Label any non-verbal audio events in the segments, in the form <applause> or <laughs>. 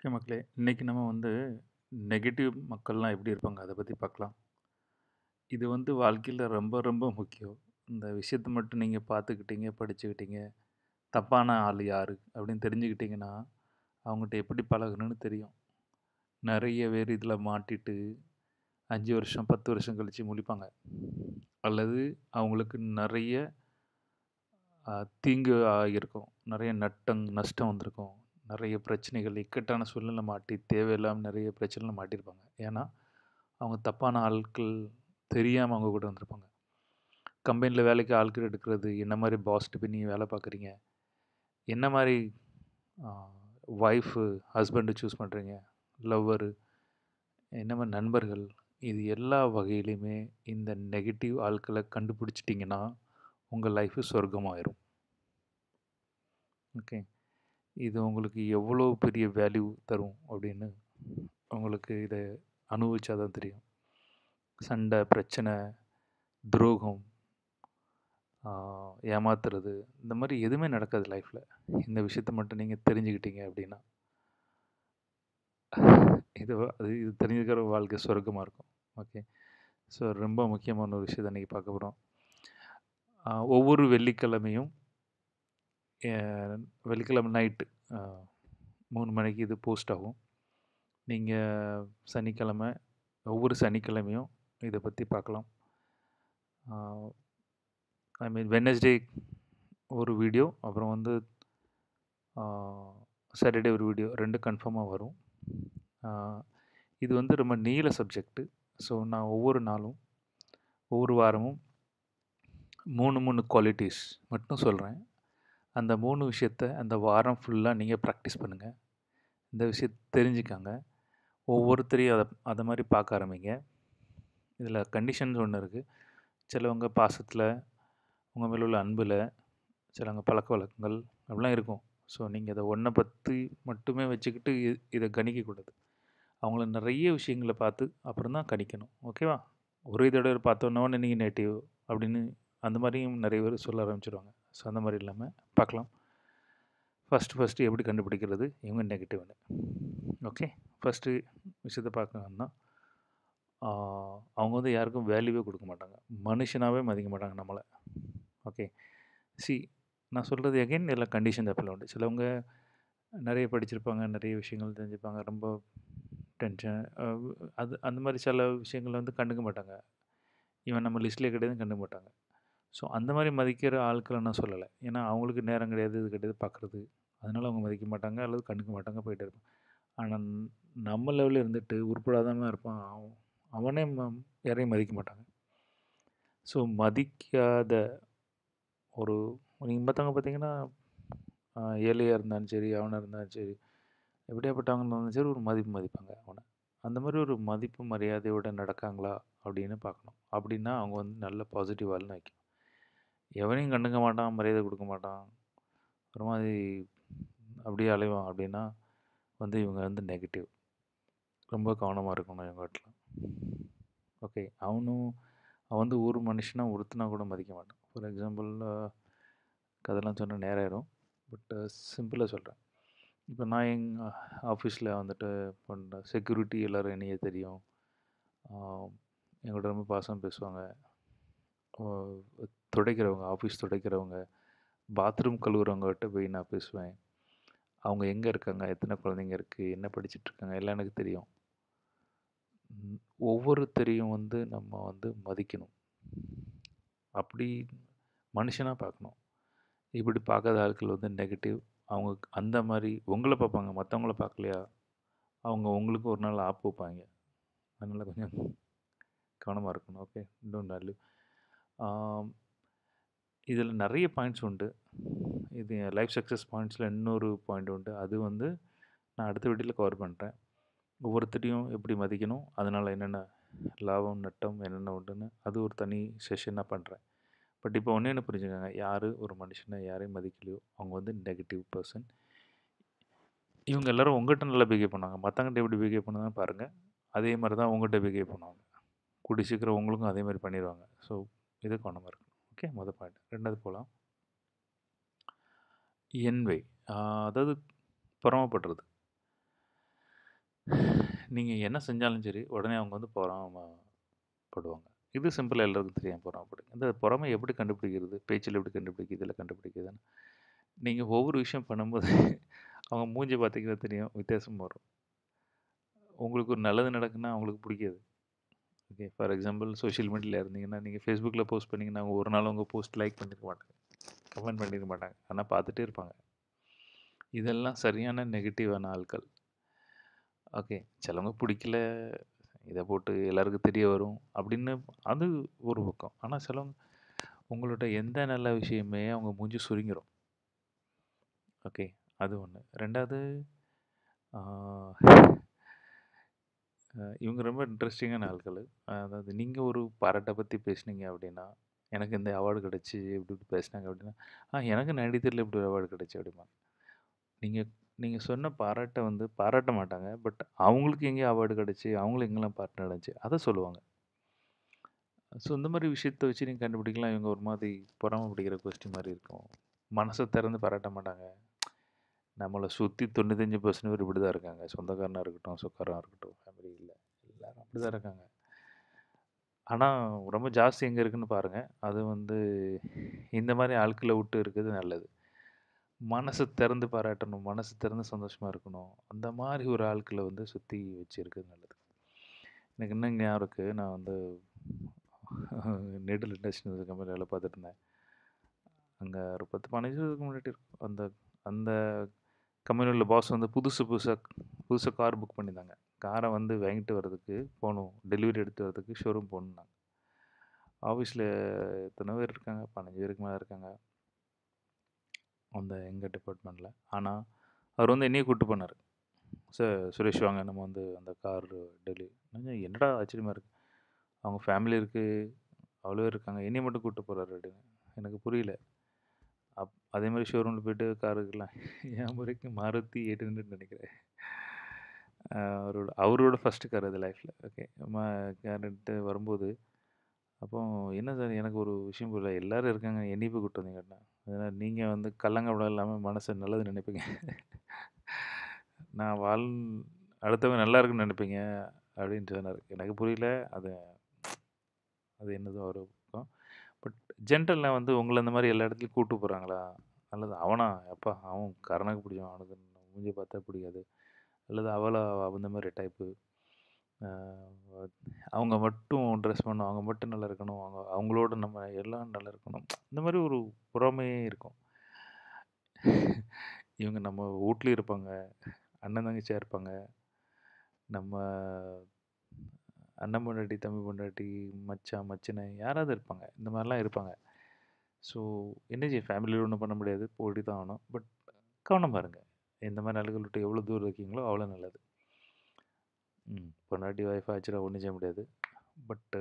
Okay மக்களே இன்றைக்கி நம்ம வந்து நெகட்டிவ் மக்கள்லாம் எப்படி இருப்பாங்க? அதை பற்றி பார்க்கலாம். இது வந்து வாழ்க்கையில் ரொம்ப ரொம்ப முக்கியம். இந்த விஷயத்தை மட்டும் நீங்கள் பார்த்துக்கிட்டீங்க படிச்சுக்கிட்டீங்க தப்பான ஆள் யார் அப்படின்னு தெரிஞ்சுக்கிட்டிங்கன்னா அவங்ககிட்ட எப்படி பழகணும்னு தெரியும். நிறைய பேர் இதில் மாட்டிட்டு அஞ்சு வருஷம் பத்து வருஷம் கழித்து முழிப்பாங்க. அல்லது அவங்களுக்கு நிறைய தீங்கு ஆகியிருக்கும். நிறைய நட்டம் நஷ்டம் வந்திருக்கும். நிறைய பிரச்சனைகள் இக்கட்டான சூழ்நிலை மாட்டி தேவையில்லாமல் நிறைய பிரச்சனைகள் மாட்டியிருப்பாங்க. ஏன்னா அவங்க தப்பான ஆட்கள் தெரியாமல் அவங்க கூட வந்திருப்பாங்க கம்பெனியில் வேலைக்கு ஆட்கள் எடுக்கிறது என்ன மாதிரி பாஸ்ட்டு போய் நீங்கள் வேலை பார்க்குறீங்க? என்ன மாதிரி ஒய்ஃபு ஹஸ்பண்டு சூஸ் பண்ணுறீங்க லவ்வரு என்ன மாதிரி நண்பர்கள்? இது எல்லா வகையிலையுமே இந்த நெகட்டிவ் ஆட்களை கண்டுபிடிச்சிட்டிங்கன்னா உங்கள் லைஃபு சொர்க்கமாயிரும். ஓகே இது உங்களுக்கு எவ்வளோ பெரிய வேல்யூ தரும் அப்படின்னு உங்களுக்கு இதை அனுபவிச்சா தான் தெரியும். சண்டை பிரச்சனை துரோகம் ஏமாத்துறது இந்த மாதிரி எதுவுமே நடக்காது லைஃப்பில் இந்த விஷயத்த மட்டும் நீங்கள் தெரிஞ்சுக்கிட்டீங்க அப்படின்னா இது அது இது தெரிஞ்சுக்கிற வாழ்க்கை சொர்க்கமாக இருக்கும். ஓகே ஸோ ரொம்ப முக்கியமான ஒரு விஷயத்தை இன்றைக்கி பார்க்க போகிறோம் ஒவ்வொரு வெள்ளிக்கிழமையும் வெள்ளிக்கிழமை நைட்டு மூணு மணிக்கு இது போஸ்ட் ஆகும். நீங்கள் சனிக்கிழமை ஒவ்வொரு சனிக்கிழமையும் இதை பற்றி பார்க்கலாம் ஐ மீன் வெனஸ்டே ஒரு வீடியோ அப்புறம் வந்து சாட்டர்டே ஒரு வீடியோ ரெண்டு கன்ஃபார்மாக வரும். இது வந்து ரொம்ப நீள சப்ஜெக்ட்டு ஸோ நான் ஒவ்வொரு நாளும் ஒவ்வொரு வாரமும் மூணு மூணு குவாலிட்டிஸ் மட்டும் சொல்கிறேன் அந்த மூணு விஷயத்த அந்த வாரம் ஃபுல்லாக நீங்கள் ப்ராக்டிஸ் பண்ணுங்கள் இந்த விஷயத்தை தெரிஞ்சுக்காங்க. ஒவ்வொருத்தரையும் அதை அதை மாதிரி பார்க்க ஆரம்பிங்க. இதில் கண்டிஷன்ஸ் ஒன்று இருக்குது சிலவங்க பாசத்தில் உங்கள் மேலே உள்ள அன்பில் சிலவங்க பழக்க வழக்கங்கள் அப்படிலாம் இருக்கும். ஸோ நீங்கள் இதை ஒன்றை பற்றி மட்டுமே வச்சுக்கிட்டு இதை கணிக்கக்கூடாது. அவங்கள நிறைய விஷயங்களை பார்த்து அப்புறம் தான் கணிக்கணும். ஓகேவா ஒரே தடவை பார்த்தோன்னே நீங்கள் நெகட்டிவ் அப்படின்னு அந்த மாதிரியும் நிறைய பேர் சொல்ல ஆரம்பிச்சிடுவாங்க ஸோ அந்த மாதிரி இல்லாமல் பார்க்கலாம் ஃபஸ்ட்டு ஃபஸ்ட்டு எப்படி கண்டுபிடிக்கிறது? இவங்க நெகட்டிவ்னு ஓகே ஃபஸ்ட்டு விஷயத்தை பார்க்கணும்னா அவங்க வந்து யாருக்கும் வேல்யூவே கொடுக்க மாட்டாங்க. மனுஷனாகவே மதிக்க மாட்டாங்க நம்மளை. ஓகே சி நான் சொல்கிறது எகைன் எல்லாம் கண்டிஷன் தப்பில் உண்டு. சிலவங்க நிறைய படிச்சிருப்பாங்க நிறைய விஷயங்கள் தெரிஞ்சுப்பாங்க. ரொம்ப டென்ஷன் அது அந்த மாதிரி சில விஷயங்களை வந்து கண்டுக்க மாட்டாங்க. இவன் நம்ம லிஸ்ட்லேயே கிடையாது கண்டுக்க மாட்டாங்க. ஸோ அந்த மாதிரி மதிக்கிற ஆட்களை நான் சொல்லலை. ஏன்னா அவங்களுக்கு நேரம் கிடையாது இது கிடையாது பார்க்குறது அதனால அவங்க மதிக்க மாட்டாங்க அல்லது கண்டுக்க மாட்டாங்க போயிட்டே இருப்பாங்க. ஆனால் நம்ம லெவலில் இருந்துட்டு உருப்படாதவன் இருப்பான் அவன் அவனே ம- யாரையும் மதிக்க மாட்டாங்க. ஸோ மதிக்காத ஒரு நீங்கள் மற்றவங்க பார்த்தீங்கன்னா ஏழையாக இருந்தாலும் சரி அவனாக இருந்தாலும் சரி எப்படியாப்பட்டவங்க இருந்தாலும் சரி ஒரு மதிப்பு மதிப்பாங்க அவனை. அந்த மாதிரி ஒரு மதிப்பு மரியாதையோட நடக்காங்களா அப்படின்னு பார்க்கணும் அப்படின்னா அவங்க வந்து நல்ல பாசிட்டிவ் ஆள்னு வைக்கணும். எவனையும் கண்டுக்க மாட்டான் மரியாதை கொடுக்க மாட்டான். ஒரு மாதிரி அப்படியே அலைவான். அப்படின்னா வந்து இவங்க வந்து நெகட்டிவ் ரொம்ப கவனமாக இருக்கணும் இவங்க வீட்டில் ஓகே அவனும் அவன் வந்து ஒரு மனுஷனா ஒருத்தனா கூட மதிக்க மாட்டான். ஃபார் எக்ஸாம்பிள் கதெல்லாம் சொன்னால் நேரம் பட் சிம்பிளாக சொல்கிறேன் இப்போ நான் எங்கள் ஆஃபீஸில் வந்துட்டு பண்ணுற செக்யூரிட்டி எல்லோரும் என்னையே தெரியும். எங்கள்கிட்ட ரொம்ப பாசம் பேசுவாங்க. துடைக்கிறவங்க ஆஃபீஸ் துடைக்கிறவங்க பாத்ரூம் கழுவுறவங்ககிட்ட போய் நான் பேசுவேன். அவங்க எங்கே இருக்காங்க? எத்தனை குழந்தைங்க இருக்குது என்ன படிச்சுட்ருக்காங்க எல்லாம் எனக்கு தெரியும். ஒவ்வொரு ஒவ்வொருத்தரையும் வந்து நம்ம வந்து மதிக்கணும். அப்படி மனுஷனாக பார்க்கணும். இப்படி பார்க்காத ஆட்கள் வந்து நெகட்டிவ் அவங்க அந்த மாதிரி உங்களை பார்ப்பாங்க. மற்றவங்கள பார்க்கலையா? அவங்க உங்களுக்கு ஒரு நாள் ஆப் வைப்பாங்க. அதனால் கொஞ்சம் கவனமாக இருக்கணும். ஓகே இன்னும் நல்ல இதில் நிறைய பாயிண்ட்ஸ் உண்டு. இது லைஃப் சக்ஸஸ் பாயிண்ட்ஸில் இன்னொரு பாயிண்ட் உண்டு. அது வந்து நான் அடுத்த வீட்டில் கவர் பண்ணுறேன் ஒவ்வொருத்தரையும் எப்படி மதிக்கணும்? அதனால் என்னென்ன லாபம் நட்டம் என்னென்ன உண்டுன்னு அது ஒரு தனி செஷனாக பண்ணுறேன் பட் இப்போ ஒன்று என்ன புரிஞ்சுக்கோங்க. யார் ஒரு மனுஷனை யாரையும் மதிக்கலையோ அவங்க வந்து நெகட்டிவ் பர்சன் இவங்க எல்லாரும் உங்கள்கிட்ட நல்லா பிஹேவ் பண்ணுவாங்க. மற்றவங்கள்ட்ட எப்படி பிஹேவ் பண்ணுதான்னு பாருங்கள் அதே மாதிரி தான் உங்கள்கிட்ட பிஹேவ் பண்ணுவாங்க. கூடி சீக்கிரம் உங்களுக்கும் அதே மாதிரி பண்ணிடுவாங்க. ஸோ இது கவனமாக இருக்கும் ஓகே மொதல் பாயிண்ட் ரெண்டாவது போகலாம் என்வை அதாவது பொறாமப்படுறது நீங்கள் என்ன செஞ்சாலும் சரி, உடனே அவங்க வந்து பொறாமப்படுவாங்க. இது சிம்பிளாக எல்லாருக்கும் தெரியும் பொறாமப்படுங்க. இந்த பொறாமை எப்படி கண்டுபிடிக்கிறது? பேச்சில் எப்படி கண்டுபிடிக்கிறது? இல்லை கண்டுபிடிக்கிறதுன்னு, நீங்கள் ஒவ்வொரு விஷயம் பண்ணும்போது <laughs> அவங்க மூஞ்சி பார்த்திங்கன்னா தெரியும். வித்தியாசம் வரும். உங்களுக்கு ஒரு நல்லது நடக்குன்னா அவங்களுக்கு பிடிக்காது. ஓகே. ஃபார் எக்ஸாம்பிள் சோஷியல் மீடியாவில் இருந்தீங்கன்னா, நீங்கள் ஃபேஸ்புக்கில் போஸ்ட் பண்ணிங்கன்னா அவங்க ஒரு நாள் உங்கள் போஸ்ட் லைக் பண்ணியிருக்க மாட்டாங்க. கமெண்ட் பண்ணியிருக்க மாட்டாங்க. ஆனால் பார்த்துட்டே இருப்பாங்க. இதெல்லாம் சரியான நெகட்டிவான ஆட்கள். ஓகே. சிலவங்க பிடிக்கல, இதை போட்டு எல்லாருக்கும் தெரிய வரும் அப்படின்னு அது ஒரு பக்கம். ஆனால் சிலவங்க உங்களோட எந்த நல்ல விஷயமே அவங்க மூஞ்சி சுருங்கிடும் ஓகே. அது ஒன்று ரெண்டாவது இவங்க ரொம்ப இன்ட்ரெஸ்டிங்கான ஆட்கள் அதாவது நீங்கள் ஒரு பாராட்டை பற்றி பேசுனீங்க அப்படின்னா, எனக்கு இந்த அவார்டு கிடச்சி இப்படி இப்படி பேசினாங்க அப்படின்னா, ஆ எனக்கு 93ல இப்படி ஒரு அவார்டு கிடச்சி அப்படிம்பாங்க. நீங்கள் நீங்கள் சொன்ன பாராட்டை வந்து பாராட்ட மாட்டாங்க. பட் அவங்களுக்கு எங்கேயும் அவார்டு கிடச்சி அவங்களுக்கு எங்கெல்லாம் பாராட்டு நடந்துச்சு, அதை சொல்லுவாங்க. ஸோ இந்த மாதிரி விஷயத்த வச்சு நீங்கள் கண்டுபிடிக்கலாம். இவங்க ஒரு மாதிரி பொறாம பிடிக்கிற கொஸ்டின் மாதிரி இருக்கும். மனசை திறந்து பாராட்ட மாட்டாங்க. நம்மளை சுற்றி தொண்ணூத்தஞ்சு பர்சன்ட் பேர் இப்படி தான் இருக்காங்க. சொந்தக்காரனாக இருக்கட்டும், சொக்காரனா இருக்கட்டும், ஃபேமிலி இல்ல. தான் அப்படிதான் இருக்காங்க. ஆனால் ரொம்ப ஜாஸ்தி எங்கே இருக்குன்னு பாருங்கள் அது வந்து இந்த மாதிரி ஆட்களை விட்டு இருக்கிறது நல்லது. மனசு திறந்து பாராட்டணும். மனசு திறந்து சந்தோஷமாக இருக்கணும். அந்த மாதிரி ஒரு ஆட்களை வந்து சுற்றி வச்சுருக்கிறது நல்லது. எனக்கு இன்னும் ஞாபகம் இருக்குது நான் வந்து நெடில் இண்டஸ்ட்ரியல் கம்பெனி வேலை பார்த்துட்டு இருந்தேன். அங்கே ஒரு 10, 15 வருஷத்துக்கு முன்னாடி இருக்கும். அந்த அந்த கம்பெனியில் பாஸ் வந்து புதுசு புதுசாக புதுசாக கார் புக் பண்ணியிருந்தாங்க. காரை வந்து வாங்கிட்டு வரதுக்கு போகணும் டெலிவரி எடுத்து வரதுக்கு ஷோரூம் போகணுன்னாங்க ஆஃபீஸில் எத்தனை பேர் இருக்காங்க? 15 பேருக்கு மேலே இருக்காங்க. அந்த எங்கள் டிபார்ட்மெண்ட்டில் ஆனால் அவர் வந்து என்னையே கூப்பிட்டு போனார் சார் சுரேஷ் வாங்க நம்ம வந்து அந்த கார் டெலிவரி" என்னடா ஆச்சரியமா இருக்குது அவங்க ஃபேமிலி இருக்குது அவ்வளோ பேர் இருக்காங்க. என்னை மட்டும் கூப்பிட்டு போகிறாரு அப்படின்னு. எனக்கு புரியல. அப் அதே மாதிரி ஷோரூமில் போயிட்டு கார் இருக்கலாம். என் முறைக்கு மாருதி 800 நினைக்கிறேன். அவரோட அவரோட ஃபஸ்ட்டு கார் அது லைஃப்பில் ஓகே. ம காருன்ட்டு வரும்போது, அப்போ "என்ன சார் எனக்கு ஒரு விஷயம் புரியல. எல்லோரும் இருக்காங்க. என்னைய போய் கூட்டு வந்தீங்கன்னா அதனால் நீங்கள் வந்து கல்லங்கப்படம் இல்லாமல் மனசு நல்லது நினைப்பீங்க. நான் வாழ் அடுத்தவங்க நல்லா இருக்குன்னு நினைப்பீங்க அப்படின்னு சொன்னார் எனக்கு புரியல. அது அது என்னதோ ஒரு பக்கம். பட் ஜென்ரலா வந்து உங்களை அந்த மாதிரி எல்லா இடத்துலையும் கூப்பிட்டு போகிறாங்களா அல்லது அவனா? அப்பா அவன் கரணக்கு பிடிக்கும் அவனுக்கு மூஞ்சி பார்த்தா பிடிக்காது. அல்லது அவளா அந்த மாதிரி டைப்பு. அவங்க மட்டும் ட்ரெஸ் பண்ணணும். அவங்க மட்டும் நல்லா இருக்கணும். அவங்க அவங்களோட நம்ம எல்லாம் நல்லா இருக்கணும். இந்த மாதிரி ஒரு புறாமையே இருக்கும். இவங்க நம்ம வீட்லேயும் இருப்பாங்க. அண்ணன், தங்கச்சியாக இருப்பாங்க. நம்ம அண்ணன் பொண்டாட்டி, தம்பி பொண்டாட்டி, மச்சான், மச்சினை யாராவது இருப்பாங்க. இந்த மாதிரிலாம் இருப்பாங்க. ஸோ என்ன செய்ய ஃபேமிலியில் ஒன்றும் பண்ண முடியாது. போட்டி தான் ஆகணும். பட் கவனமா இருங்க. இந்த மாதிரி ஆளுகள விட்டு எவ்வளோ தூரம் இருக்கீங்களோ அவ்வளோ நல்லது. ம். பொண்டாட்டி, ஒய்ஃப் ஆச்சுன்னா ஒன்றும் செய்ய முடியாது. பட்டு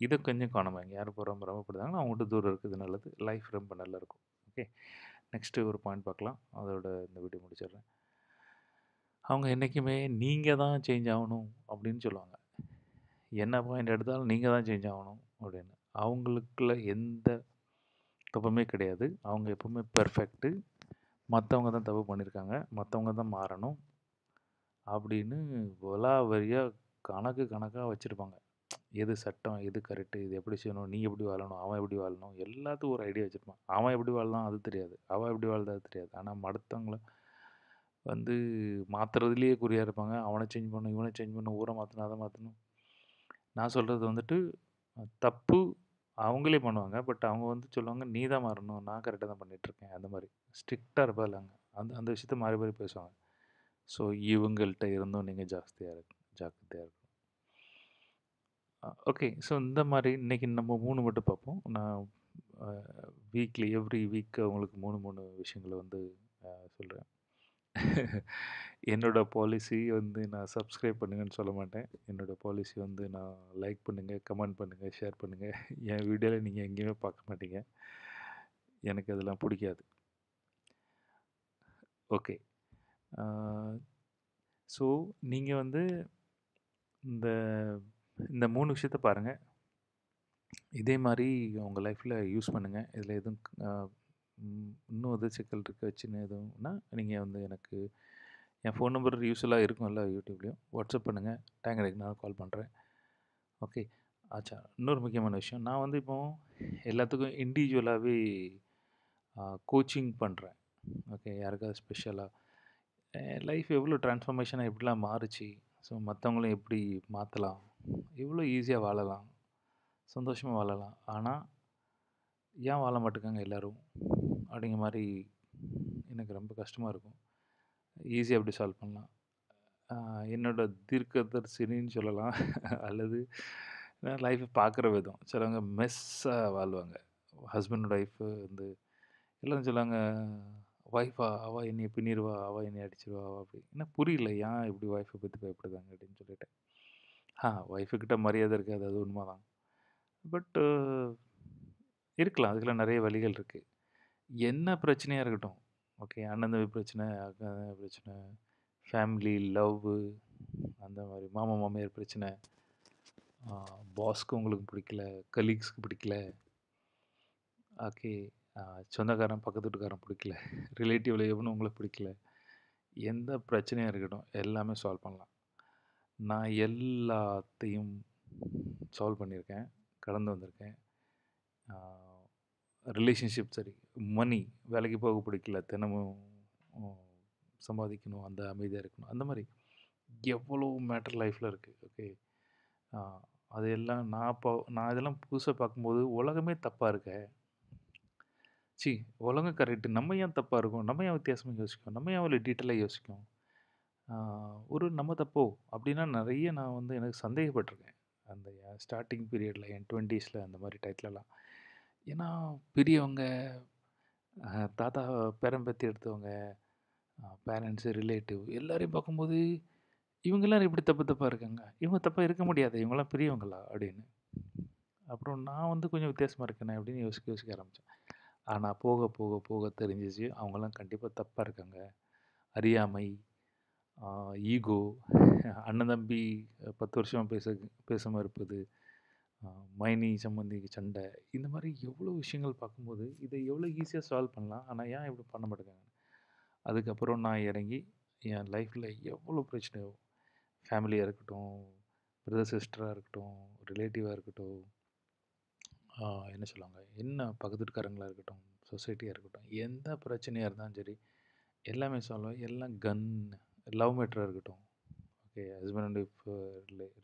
இதை கொஞ்சம் காணமாங்க யார் யாரும் ரொம்ப பொறாமப்படுறாங்கன்னா அவங்க தூரம் இருக்குது நல்லது. லைஃப் ரொம்ப நல்லாயிருக்கும். ஓகே. நெக்ஸ்ட்டு ஒரு பாயிண்ட் பார்க்கலாம். அதோட இந்த வீடியோ முடிச்சிடுறேன். அவங்க என்றைக்குமே நீங்கள் தான் சேஞ்ச் ஆகணும் அப்படின்னு சொல்லுவாங்க. என்ன பாயிண்ட் எடுத்தாலும் நீங்கள் தான் சேஞ்ச் ஆகணும் அப்படின்னு. அவங்களுக்குள்ள எந்த தப்புமே கிடையாது. அவங்க எப்பவுமே பெர்ஃபெக்ட்டு. மற்றவங்க தான் தப்பு பண்ணியிருக்காங்க. மற்றவங்க தான் மாறணும். அப்படின்னு விலாவரியாக கணக்கு கணக்காக வச்சுருப்பாங்க எது சட்டம், எது கரெக்ட்டு, இது எப்படி செய்யணும், நீ எப்படி வாழணும், அவன் எப்படி வாழணும், எல்லாத்துக்கும் ஒரு ஐடியா வச்சுருப்பான் அவன் எப்படி வாழலாம் அது தெரியாது. அவன் எப்படி வாழ்ந்தா அது தெரியாது. ஆனால் மத்தவங்கள வந்து மாற்றுறதுலேயே குறியாக இருப்பாங்க. அவனை சேஞ்ச் பண்ணணும், இவனை சேஞ்ச் பண்ணணும், ஊரை மாற்றணும் அதை மாற்றணும் நான் சொல்கிறது வந்துட்டு தப்பு அவங்களே பண்ணுவாங்க. பட் அவங்க வந்து சொல்லுவாங்க, "நீ தான் மாறணும். நான் கரெக்ட்டா தான் பண்ணிட்டுருக்கேன்." அந்த மாரி. ஸ்ட்ரிக்ட்டா இருப்பாங்க. அந்த அந்த விஷயத்த மாறி மாறி பேசுவாங்க. ஸோ இவங்கள்ட்ட இருந்தும் நீங்க ஜாஸ்தியா இருக் ஜாக்கிரதையா இருக்கணும். அ ஓகே. ஸோ இந்த மாரி இன்னைக்கு நம்ம 3 மட்டும் பார்ப்போம். நான் அ வீக்லி எவ்ரி வீக் உங்களுக்கு 3, 3 விஷயங்கள வந்து அ சொல்றேன். என்னோட பாலிசி வந்து நான் சப்ஸ்கிரைப் பண்ணுங்கன்னு சொல்ல மாட்டேன். என்னோட பாலிசி வந்து நான் லைக் பண்ணுங்க, கமெண்ட் பண்ணுங்க, ஷேர் பண்ணுங்க. என் வீடியோல நீங்க எங்கேயுமே பார்க்க மாட்டீங்க. எனக்கு அதெல்லாம் புடிக்காது. ஓகே. ஆ ஸோ நீங்க வந்து இந்த இந்த 3 விஷயத்த பாருங்க. இதே மாரி உங்க லைஃப்ல யூஸ் பண்ணுங்க. இதில எதுவும் அ இன்னும் எதுவும் சிக்கல் இருக்க? சின்ன எதுவும்னா, நீங்கள் வந்து எனக்கு என் ஃபோன் நம்பர் யூஸ்ஃபுல்லாக இருக்கும்ல யூடியூப்லேயும். வாட்ஸ்அப் பண்ணுங்கள் டேங்க் நான் கால் பண்ணுறேன் ஓகே ஆச்சா இன்னொரு முக்கியமான விஷயம். நான் வந்து இப்போ எல்லாத்துக்கும் இண்டிவிஜுவலாகவே கோச்சிங் பண்ணுறேன் ஓகே யாருக்காவது ஸ்பெஷலாக லைஃப் எவ்வளோ ட்ரான்ஸ்ஃபர்மேஷனாக எப்படிலாம் மாறுச்சு? ஸோ மற்றவங்களும் எப்படி மாற்றலாம் எவ்வளோ ஈஸியாக வாழலாம்? சந்தோஷமாக வாழலாம். ஆனால் ஏன் வாழ மாட்டேங்காங்க எல்லோரும்? அப்படிங்கிற மாதிரி எனக்கு ரொம்ப கஷ்டமாக இருக்கும். ஈஸியாக எப்படி சால்வ் பண்ணலாம். ஆஹ் என்னோட தீர்க்கதரிசினின்னு சொல்லலாம். அல்லது லைஃப்பை பார்க்குற விதம். சிலவங்க மெஸ்ஸாக வாழ்வாங்க. ஹஸ்பண்ட் ஒய்ஃபு வந்து எல்லோரும் சொல்லுவாங்க ஒய்ஃபா அவள் என்னை பின்னிடுவா அவள் என்னை அடிச்சிருவா அவ அப்படி. என்ன புரியல ஏன் இப்படி ஒய்ஃபை பற்றி பயப்படுதாங்க அப்படின்னு சொல்லிட்டேன் ஆ ஒய்ஃபுக்கிட்ட மரியாதை இருக்காது அது உண்மை தான் பட்டு இருக்கலாம். அதுக்கெல்லாம் நிறைய வழிகள் இருக்குது என்ன பிரச்சனையாக இருக்கட்டும். ஓகே அண்ணன் தம்பி பிரச்சனை அக்கா பிரச்சனை ஃபேமிலி லவ்வு அந்த மாதிரி மாமா மாமியார் பிரச்சனை. பாஸ்க்கு உங்களுக்கு பிடிக்கல கலீக்ஸ்க்கு பிடிக்கல. ஓகே சொந்தக்காரன் பக்கத்து வீட்டுக்காரன் பிடிக்கல ரிலேட்டிவ்ல எவனும் உங்களுக்கு பிடிக்கல. எந்த பிரச்சனையாக இருக்கட்டும் எல்லாமே சால்வ் பண்ணலாம். நான் எல்லாத்தையும் சால்வ் பண்ணியிருக்கேன் கடந்து வந்திருக்கேன். ரிலேஷன்ஷிப் சரி மணி வேலைக்கு போக பிடிக்கல தினமும் சம்பாதிக்கணும் அந்த அமைதியாக இருக்கணும் அந்த மாதிரி எவ்வளோ மேட்டர் லைஃப்பில் இருக்குது ஓகே அது எல்லாம் நான் இப்போ நான் இதெல்லாம் புதுசாக பார்க்கும்போது உலகமே தப்பாக இருக்க. சி உலகம் கரெக்டு நம்ம ஏன் தப்பாக இருக்கும்? நம்ம ஏன் வித்தியாசமாக யோசிக்கும் நம்ம ஏன் அவ்வளோ டீட்டெயிலாக யோசிக்கும் ஒரு நம்ம தப்போ? அப்படின்னா நிறைய நான் வந்து எனக்கு சந்தேகப்பட்டிருக்கேன். அந்த ஸ்டார்டிங் பீரியடில் என் டுவெண்ட்டீஸில் அந்த மாதிரி டயத்துலலாம் ஏன்னா பெரியவங்க தாத்தா பேரம்பேத்தி எடுத்தவங்க பேரண்ட்ஸு ரிலேட்டிவ் எல்லாரையும் பார்க்கும்போது இவங்க எல்லாரும் இப்படி தப்பு தப்பாக இருக்காங்க. இவங்க தப்பாக இருக்க முடியாது. இவங்கெல்லாம் பெரியவங்களா அப்படின்னு. அப்புறம் நான் வந்து கொஞ்சம் வித்தியாசமாக இருக்கேனே அப்படின்னு யோசிக்க யோசிக்க ஆரம்பித்தேன் ஆனால் போக போக போக தெரிஞ்சிச்சு. அவங்கெல்லாம் கண்டிப்பாக தப்பாக இருக்காங்க. அறியாமை ஈகோ அண்ணன் தம்பி பத்து வருஷமாக பேச பேசாமல் இருப்பது மைனி சம்பந்தி சண்டை இந்த மாதிரி எவ்வளோ விஷயங்கள் பார்க்கும்போது இதை எவ்வளோ ஈஸியாக சால்வ் பண்ணலாம். ஆனால் ஏன் இப்படி பண்ண மாட்டேங்காங்க அதுக்கப்புறம் நான் இறங்கி என் லைஃப்பில் எவ்வளோ பிரச்சனையோ ஃபேமிலியாக இருக்கட்டும் பிரதர் சிஸ்டராக இருக்கட்டும் ரிலேட்டிவாக இருக்கட்டும் என்ன சொல்லுவாங்க? என்ன பக்கத்து இருக்கட்டும் சொசைட்டியாக இருக்கட்டும் எந்த பிரச்சனையாக இருந்தாலும் சரி எல்லாமே சொல்லுவோம் எல்லாம் கன் லவ் மேட்டராக இருக்கட்டும் ஓகே ஹஸ்பண்ட் அண்ட் ஒய்ஃப்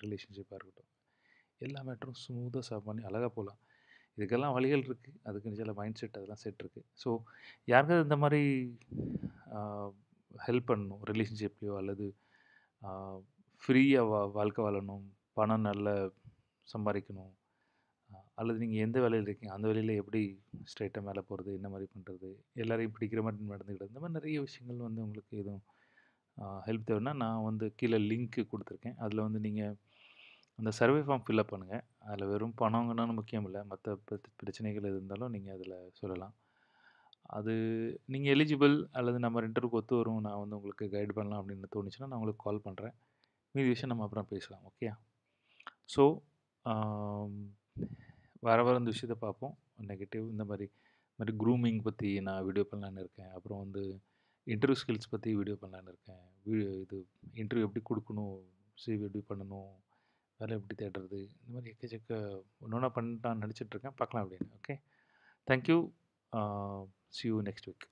ரிலேஷன்ஷிப்பாக இருக்கட்டும். எல்லா மேட்டரும் ஸ்மூத்தாக சால்வ் பண்ணி அழகாக போகலாம் இதுக்கெல்லாம் வழிகள் இருக்குது அதுக்கு சில மைண்ட் செட் அதெல்லாம் செட் இருக்குது ஸோ யாருக்காவது இந்த மாதிரி ஹெல்ப் பண்ணணும். ரிலேஷன்ஷிப்லேயோ அல்லது ஃப்ரீயாக வா வாழ்க்கை வாழணும். பணம் நல்ல சம்பாதிக்கணும். அல்லது நீங்கள் எந்த வேலையில் இருக்கீங்க? அந்த வேலையில் எப்படி ஸ்ட்ரைட்டாக மேலே போகிறது என்ன மாதிரி பண்ணுறது எல்லாரையும் பிடிக்கிற மாதிரி நடந்துக்கிட்டு இந்த மாதிரி நிறைய விஷயங்கள் வந்து உங்களுக்கு எதுவும் ஹெல்ப் தேவைன்னா நான் வந்து கீழே லிங்க்கு கொடுத்துருக்கேன். அதில் வந்து நீங்கள் அந்த சர்வே ஃபார்ம் ஃபில்அப் பண்ணுங்கள் அதில் வெறும் பணங்கன்னு முக்கியம் இல்லை. மற்ற பிரச்சனைகள் எது இருந்தாலும் நீங்கள் அதில் சொல்லலாம். அது நீங்கள் எலிஜிபிள் அல்லது நம்ம ரெண்டருக்கு ஒத்து வரும் நான் வந்து உங்களுக்கு கைட் பண்ணலாம் அப்படின்னு தோணுச்சுன்னா நான் உங்களுக்கு கால் பண்ணுறேன் மீதி விஷயம் நம்ம அப்புறம் பேசலாம். ஓகே ஸோ வர வர இந்த விஷயத்தை பார்ப்போம். நெகட்டிவ் இந்த மாதிரி மாதிரி க்ரூமிங் பற்றி நான் வீடியோ பண்ணலான்னு இருக்கேன். அப்புறம் வந்து இன்டர்வியூ ஸ்கில்ஸ் பற்றி வீடியோ பண்ணலான்னு இருக்கேன். வீடியோ இது இன்டர்வியூ எப்படி கொடுக்கணும் சிவி எப்படி பண்ணணும் வேலை எப்படி தேடுறது? இந்த மாதிரி எக்கச்சக்க ஒன்று ஒன்றா பண்ணிட்டான் நடிச்சிட்ருக்கேன் பார்க்கலாம் அப்படின்னு. Okay thank you see you next week